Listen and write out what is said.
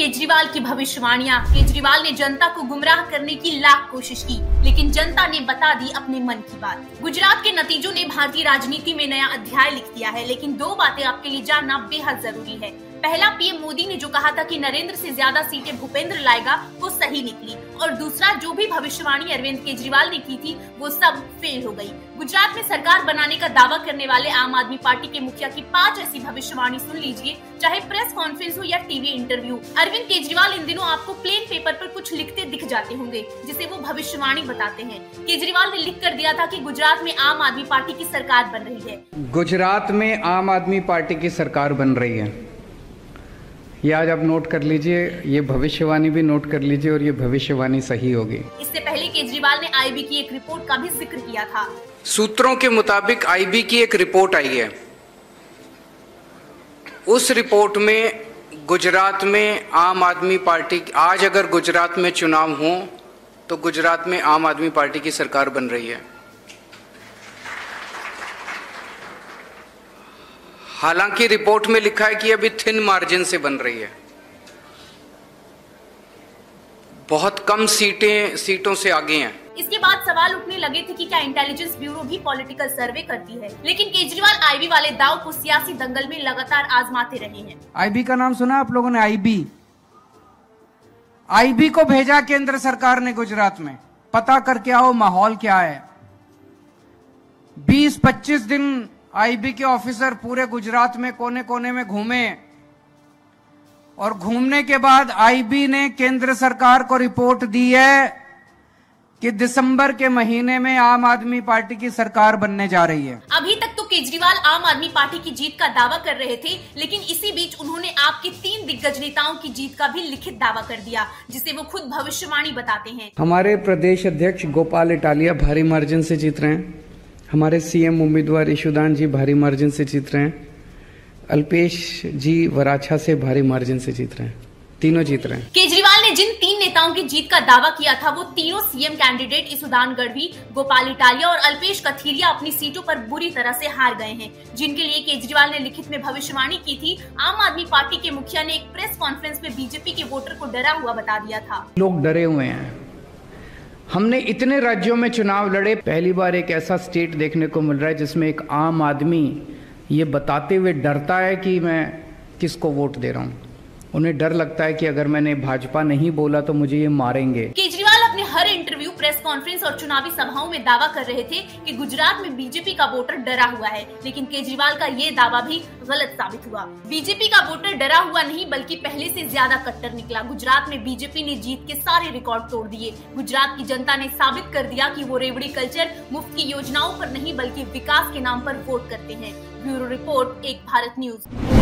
केजरीवाल की भविष्यवाणियाँ। केजरीवाल ने जनता को गुमराह करने की लाख कोशिश की, लेकिन जनता ने बता दी अपने मन की बात। गुजरात के नतीजों ने भारतीय राजनीति में नया अध्याय लिख दिया है, लेकिन दो बातें आपके लिए जानना बेहद ज़रूरी है। पहला पीएम मोदी ने जो कहा था कि नरेंद्र से ज़्यादा सीटें भूपेंद्र लाएगा, वो सही निकली। और दूसरा, जो भी भविष्यवाणी अरविंद केजरीवाल ने की थी, वो सब फेल हो गई। गुजरात में सरकार बनाने का दावा करने वाले आम आदमी पार्टी के मुखिया की पाँच ऐसी भविष्यवाणी सुन लीजिए, चाहे प्रेस कॉन्फ्रेंस हो या टीवी इंटरव्यू अरविंद केजरीवाल इन दिनों आपको प्लेन पेपर पर कुछ लिखते दिख जाते होंगे, जिसे वो भविष्यवाणी बताते हैं। केजरीवाल ने लिख कर दिया था कि गुजरात में आम आदमी पार्टी की सरकार बन रही है। गुजरात में आम आदमी पार्टी की सरकार बन रही है। ये आज आप नोट कर लीजिए ये भविष्यवाणी भी नोट कर लीजिए और ये भविष्यवाणी सही होगी। इससे पहले केजरीवाल ने आईबी की एक रिपोर्ट का भी ज़िक्र किया था। सूत्रों के मुताबिक आईबी की एक रिपोर्ट आई है। उस रिपोर्ट में गुजरात में आम आदमी पार्टी आज अगर गुजरात में चुनाव हो तो गुजरात में आम आदमी पार्टी की सरकार बन रही है। हालाँकि रिपोर्ट में लिखा है कि अभी थिन मार्जिन से बन रही है। बहुत कम सीटें सीटों से आगे हैं। इसके बाद सवाल उठने लगे थे कि क्या इंटेलिजेंस ब्यूरो भी पॉलिटिकल सर्वे करती है। लेकिन केजरीवाल आईबी वाले दाव को सियासी दंगल में लगातार आजमाते रहे हैं। आईबी का नाम सुना आप लोगों ने? आईबी आईबी को भेजा केंद्र सरकार ने गुजरात में। पता करके आओ माहौल क्या है? 20-25 दिन आईबी के ऑफिसर पूरे गुजरात में कोने कोने में घूमे। और घूमने के बाद आईबी ने केंद्र सरकार को रिपोर्ट दी है कि दिसंबर के महीने में आम आदमी पार्टी की सरकार बनने जा रही है। अभी तक तो केजरीवाल आम आदमी पार्टी की जीत का दावा कर रहे थे लेकिन इसी बीच उन्होंने आपके तीन दिग्गज नेताओं की जीत का भी लिखित दावा कर दिया जिसे वो खुद भविष्यवाणी बताते हैं। हमारे प्रदेश अध्यक्ष गोपाल इटालिया भारी मार्जिन से जीत रहे हैं। हमारे सीएम उम्मीदवार ईशुदान जी भारी मार्जिन से जीत रहे हैं। अल्पेश जी वराछा से भारी मार्जिन से जीत रहे हैं। तीनों जीत रहे हैं। केजरीवाल ने जिन तीन नेताओं की जीत का दावा किया था वो तीनों सीएम कैंडिडेट ईसुदान गढ़वी गोपाल इटालिया और अल्पेश कथीरिया अपनी सीटों पर बुरी तरह से हार गए हैं। जिनके लिए केजरीवाल ने लिखित में भविष्यवाणी की थी आम आदमी पार्टी के मुखिया ने एक प्रेस कॉन्फ्रेंस में बीजेपी के वोटर को डरा हुआ बता दिया था। लोग डरे हुए हैं। हमने इतने राज्यों में चुनाव लड़े, पहली बार एक ऐसा स्टेट देखने को मिल रहा है जिसमें एक आम आदमी ये बताते हुए डरता है कि मैं किसको वोट दे रहा हूँ। उन्हें डर लगता है कि अगर मैंने भाजपा नहीं बोला तो मुझे ये मारेंगे। अपने हर इंटरव्यू, प्रेस कॉन्फ्रेंस और चुनावी सभाओं में दावा कर रहे थे कि गुजरात में बीजेपी का वोटर डरा हुआ है। लेकिन केजरीवाल का ये दावा भी गलत साबित हुआ। बीजेपी का वोटर डरा हुआ नहीं, बल्कि पहले से ज़्यादा कट्टर निकला। गुजरात में बीजेपी ने जीत के सारे रिकॉर्ड तोड़ दिए। गुजरात की जनता ने साबित कर दिया की वो रेवड़ी कल्चर मुफ़्त की योजनाओं आरोप नहीं, बल्कि विकास के नाम आरोप वोट करते हैं। ब्यूरो रिपोर्ट, एक भारत न्यूज़।